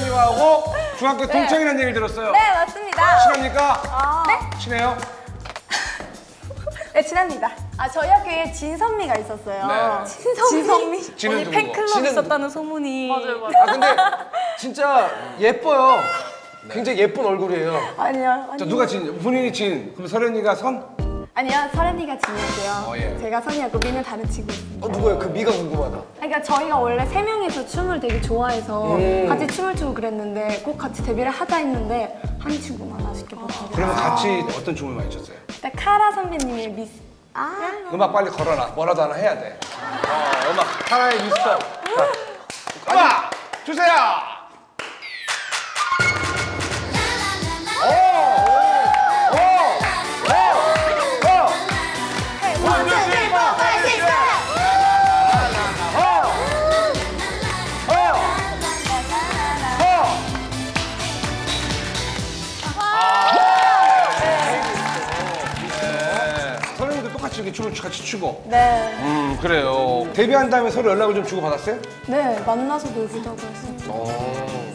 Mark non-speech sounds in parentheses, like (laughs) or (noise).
서련이하고 중학교 동창이라는 얘기를 들었어요. 네, 맞습니다. 친합니까? 아, 네? 친해요? (laughs) 네, 친합니다. 아, 저희 학교에 진선미가 있었어요. 네. 진선미? 지는 언니? 팬클럽 지는 있었다는 소문이. 맞아요, 맞아요. 아 근데 진짜 예뻐요. 굉장히 예쁜 얼굴이에요. 아니요. 아니요. 자, 누가 진? 본인이 진. 그럼 서련이가 선? 아니요, 서른이가 진이었고요. 어, 예. 제가 선이었고 미는 다른 친구. 어 누구예요? 그 미가 궁금하다. 그러니까 저희가 원래 세 명이서 춤을 되게 좋아해서 음. 같이 춤을 추고 그랬는데 꼭 같이 데뷔를 하자 했는데 한 친구만 아쉽게 못하게. 그러면 같이 어떤 춤을 많이 췄어요? 일단 카라 선배님의 미스. 아. 음악 빨리 걸어라. 뭐라도 하나 해야 돼. 어, 음악. 하나의 미스터. 자, 음악 주세요. 똑같이 이렇게 춤을 같이 추고. 네. 음 그래요. 데뷔한 다음에 서로 연락을 좀 주고 받았어요? 네, 만나서 놀기도 하고 했었죠. 어.